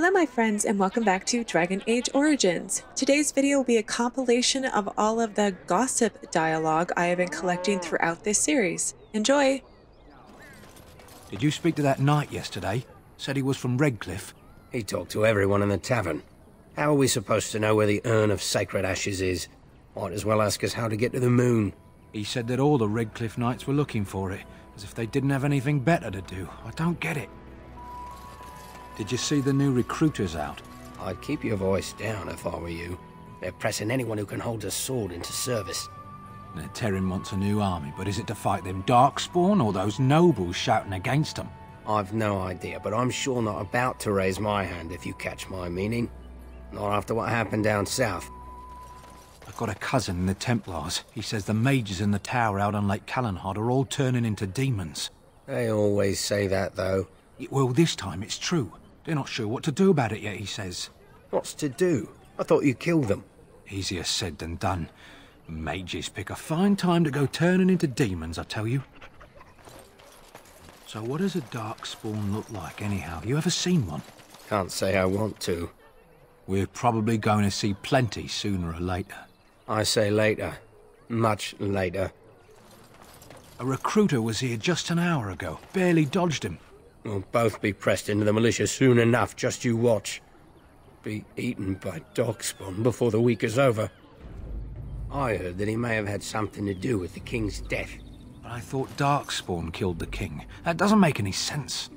Hello my friends and welcome back to Dragon Age Origins. Today's video will be a compilation of all of the gossip dialogue I have been collecting throughout this series. Enjoy! Did you speak to that knight yesterday? Said he was from Redcliffe. He talked to everyone in the tavern. How are we supposed to know where the urn of sacred ashes is? Might as well ask us how to get to the moon. He said that all the Redcliffe knights were looking for it, as if they didn't have anything better to do. I don't get it. Did you see the new recruiters out? I'd keep your voice down if I were you. They're pressing anyone who can hold a sword into service. The Teyrn wants a new army, but is it to fight them Darkspawn or those nobles shouting against them? I've no idea, but I'm sure not about to raise my hand if you catch my meaning. Not after what happened down south. I've got a cousin in the Templars. He says the mages in the tower out on Lake Calenhad are all turning into demons. They always say that, though. Well, this time it's true. They're not sure what to do about it yet, he says. What's to do? I thought you killed them. Easier said than done. Mages pick a fine time to go turning into demons, I tell you. So what does a darkspawn look like, anyhow? You ever seen one? Can't say I want to. We're probably going to see plenty sooner or later. I say later. Much later. A recruiter was here just an hour ago. Barely dodged him. We'll both be pressed into the militia soon enough, just you watch. Be eaten by darkspawn before the week is over. I heard that he may have had something to do with the king's death. But I thought Darkspawn killed the king. That doesn't make any sense.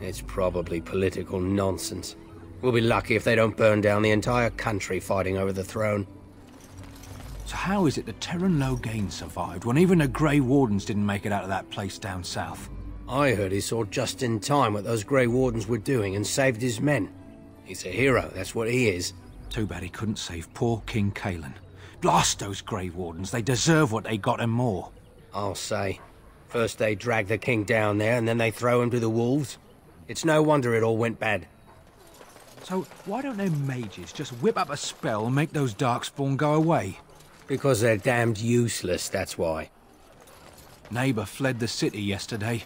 It's probably political nonsense. We'll be lucky if they don't burn down the entire country fighting over the throne. So how is it that Teyrn Loghain survived when even the Grey Wardens didn't make it out of that place down south? I heard he saw just in time what those Grey Wardens were doing and saved his men. He's a hero, that's what he is. Too bad he couldn't save poor King Cailan. Blast those Grey Wardens, they deserve what they got and more. I'll say. First they drag the king down there, and then they throw him to the wolves. It's no wonder it all went bad. So why don't them mages just whip up a spell and make those Darkspawn go away? Because they're damned useless, that's why. Neighbor fled the city yesterday.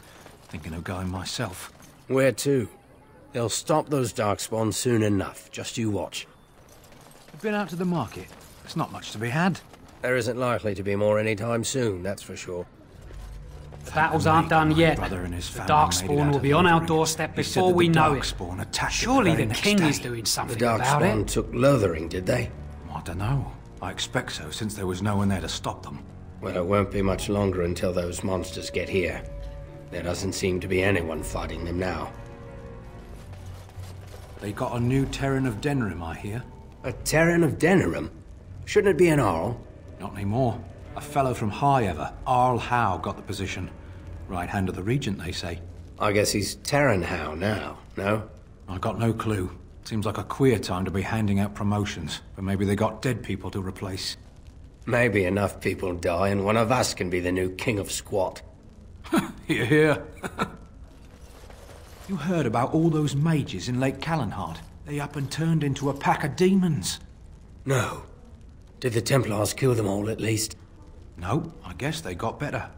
Thinking of going myself. Where to? They'll stop those Darkspawn soon enough, just you watch. I've been out to the market. There's not much to be had. There isn't likely to be more anytime soon, that's for sure. The battles aren't done yet. Brother and his The family Darkspawn will be on our doorstep He before we know it. Darkspawn attacked it Surely very the next king is doing something about it. The Darkspawn it. took Lothering, did they? I don't know. I expect so, since there was no one there to stop them. Well, it won't be much longer until those monsters get here. There doesn't seem to be anyone fighting them now. They got a new Teyrn of Denerim, I hear. A Teyrn of Denerim? Shouldn't it be an Arl? Not anymore. A fellow from Highever, Arl Howe, got the position. Right hand of the Regent, they say. I guess he's Teyrn Howe now, no? I got no clue. Seems like a queer time to be handing out promotions, but maybe they got dead people to replace. Maybe enough people die and one of us can be the new King of Squat. Here, here. you heard about all those mages in Lake Calenhad? They up and turned into a pack of demons. No. Did the Templars kill them all at least? No, I guess they got better.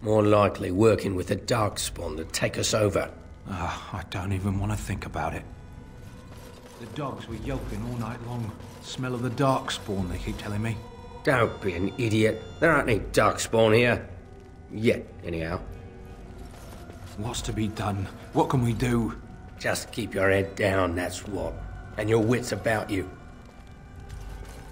More likely working with the Darkspawn to take us over. Ah, I don't even want to think about it. The dogs were yelping all night long. Smell of the dark spawn, they keep telling me. Don't be an idiot. There aren't any Darkspawn here. Yet, anyhow. What's to be done? What can we do? Just keep your head down, that's what. And your wits about you.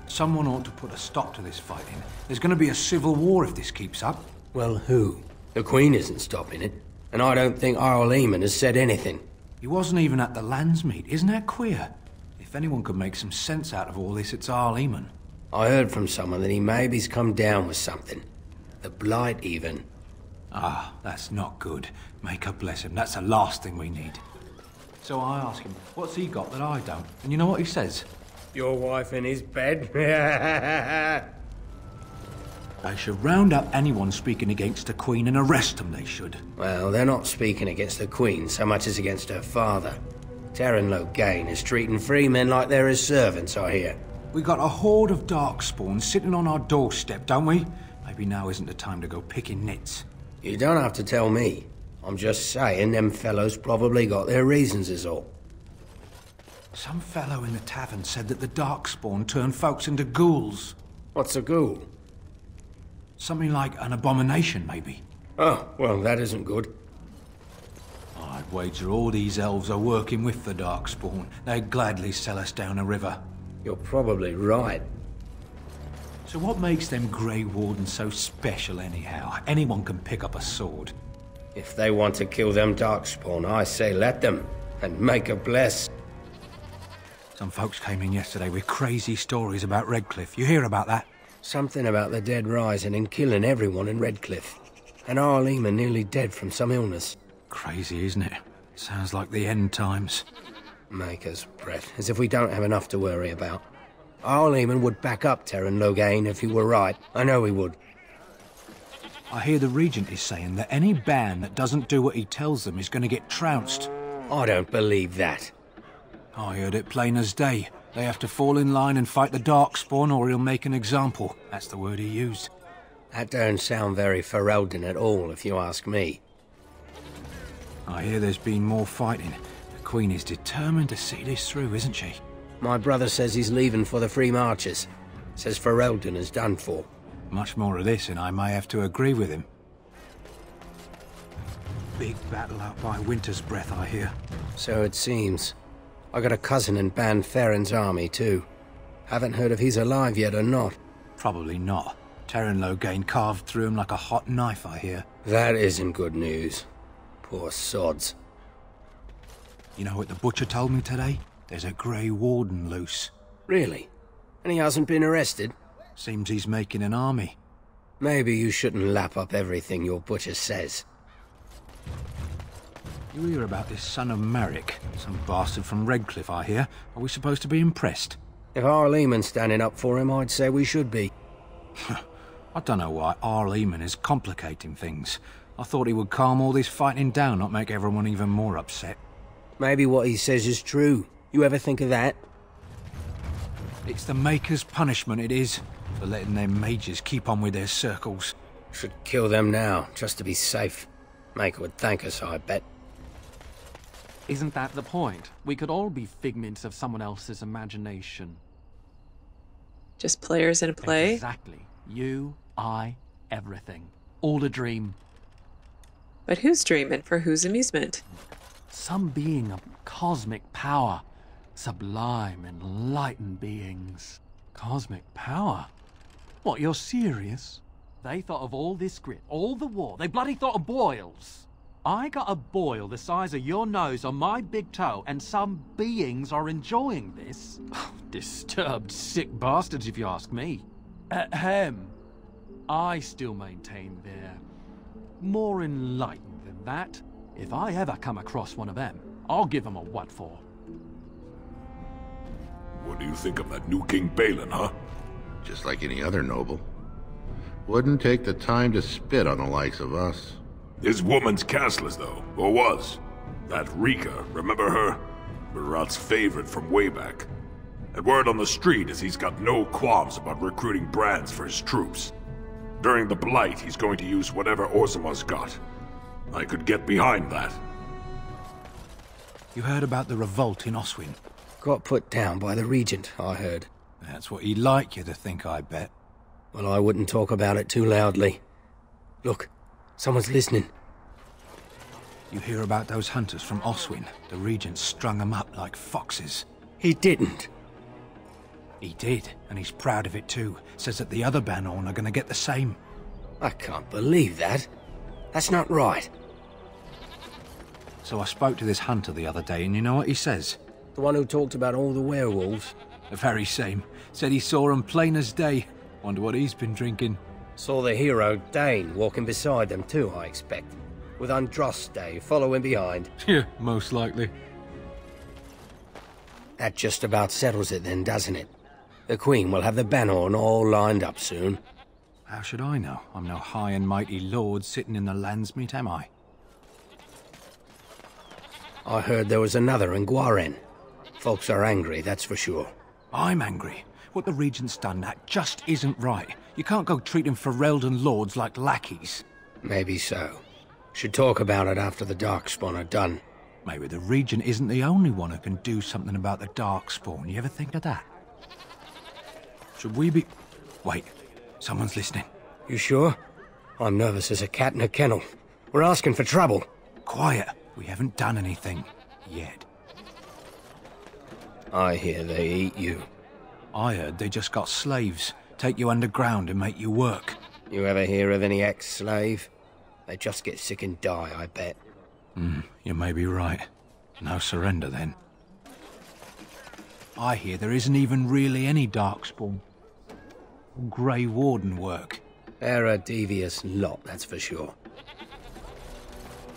Someone ought to put a stop to this fighting. There's going to be a civil war if this keeps up. Well, who? The Queen isn't stopping it. And I don't think Arl Eamon has said anything. He wasn't even at the Landsmeet. Isn't that queer? If anyone could make some sense out of all this, it's Arl Eamon. I heard from someone that he maybe's come down with something. The Blight, even. Ah, that's not good. Maker bless him. That's the last thing we need. So I ask him, what's he got that I don't? And you know what he says? Your wife in his bed? They should round up anyone speaking against the Queen and arrest them, they should. well, they're not speaking against the Queen so much as against her father. Teyrn Loghain is treating free men like they're his servants, I hear. We got a horde of darkspawn sitting on our doorstep, don't we? Maybe now isn't the time to go picking nits. You don't have to tell me. I'm just saying them fellows probably got their reasons is all. Some fellow in the tavern said that the Darkspawn turned folks into ghouls. What's a ghoul? Something like an abomination, maybe. Oh, well, that isn't good. I'd wager all these elves are working with the Darkspawn. They'd gladly sell us down a river. You're probably right. So what makes them Grey Wardens so special anyhow? Anyone can pick up a sword. If they want to kill them Darkspawn, I say let them. And Maker bless. Some folks came in yesterday with crazy stories about Redcliffe. You hear about that? Something about the dead rising and killing everyone in Redcliffe. And Arl Eamon nearly dead from some illness. Crazy, isn't it? Sounds like the end times. Maker's breath, as if we don't have enough to worry about. Arl Eamon would back up Teyrn Loghain if he were right. I know he would. I hear the Regent is saying that any bann that doesn't do what he tells them is going to get trounced. I don't believe that. I heard it plain as day. They have to fall in line and fight the Darkspawn or he'll make an example. That's the word he used. That don't sound very Ferelden at all, if you ask me. I hear there's been more fighting. The Queen is determined to see this through, isn't she? My brother says he's leaving for the Free Marches. Says Ferelden is done for. Much more of this, and I may have to agree with him. Big battle out by Winter's Breath, I hear. So it seems. I got a cousin in Bann Farron's army, too. Haven't heard if he's alive yet or not. Probably not. Teyrn Loghain carved through him like a hot knife, I hear. That isn't good news. Poor sods. You know what the butcher told me today? There's a Grey Warden loose. Really? And he hasn't been arrested? Seems he's making an army. Maybe you shouldn't lap up everything your butcher says. You hear about this son of Maric? Some bastard from Redcliffe, I hear. Are we supposed to be impressed? If Arl Eamon's standing up for him, I'd say we should be. I don't know why Arleman is complicating things. I thought he would calm all this fighting down, not make everyone even more upset. Maybe what he says is true. You ever think of that? It's the Maker's punishment, it is, for letting their mages keep on with their circles. Should kill them now, just to be safe. Maker would thank us, I bet. Isn't that the point? We could all be figments of someone else's imagination. Just players in a play? Exactly. You, I, everything. All a dream. But who's dreaming for whose amusement? Some being of cosmic power. Sublime, enlightened beings. Cosmic power? What, you're serious? They thought of all this grit, all the war. They bloody thought of boils. I got a boil the size of your nose on my big toe, and some beings are enjoying this. Oh, disturbed, sick bastards, if you ask me. Ahem. I still maintain they're more enlightened than that. If I ever come across one of them, I'll give them a what for. What do you think of that new King Bhelen, huh? Just like any other noble. Wouldn't take the time to spit on the likes of us. His woman's casteless, though, or was. That Rica, remember her? Murat's favorite from way back. And word on the street is he's got no qualms about recruiting brands for his troops. During the Blight, he's going to use whatever Orzammar's got. I could get behind that. You heard about the revolt in Oswin? Got put down by the Regent, I heard. That's what he'd like you to think, I bet. Well, I wouldn't talk about it too loudly. Look, someone's listening. You hear about those hunters from Oswin? The Regent strung them up like foxes. He didn't. He did, and he's proud of it too. Says that the other Bannorn are gonna get the same. I can't believe that. That's not right. So I spoke to this hunter the other day, and you know what he says? The one who talked about all the werewolves. The very same. Said he saw 'em plain as day. Wonder what he's been drinking. Saw the hero, Dane, walking beside them too, I expect. With Andraste following behind. Yeah, most likely. That just about settles it then, doesn't it? The Queen will have the Bannorn all lined up soon. How should I know? I'm no high and mighty lord sitting in the Landsmeet, am I? I heard there was another in Gwaren. Folks are angry, that's for sure. I'm angry. What the Regent's done, that just isn't right. You can't go treating Ferelden lords like lackeys. Maybe so. Should talk about it after the Darkspawn are done. Maybe the Regent isn't the only one who can do something about the Darkspawn. You ever think of that? Should we be... Wait, someone's listening. You sure? I'm nervous as a cat in a kennel. We're asking for trouble. Quiet. We haven't done anything. Yet. I hear they eat you. I heard they just got slaves. Take you underground and make you work. You ever hear of any ex-slave? They just get sick and die, I bet. Hmm, you may be right. No surrender, then. I hear there isn't even really any Darkspawn. Grey Warden work. They're a devious lot, that's for sure.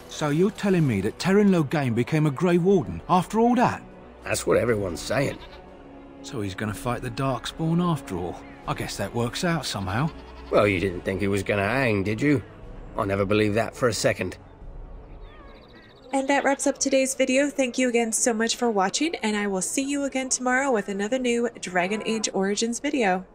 So you're telling me that Teyrn Loghain became a Grey Warden after all that? That's what everyone's saying. So he's gonna fight the Darkspawn after all. I guess that works out somehow. Well, you didn't think he was gonna hang, did you? I never believed that for a second. And that wraps up today's video. Thank you again so much for watching, and I will see you again tomorrow with another new Dragon Age Origins video.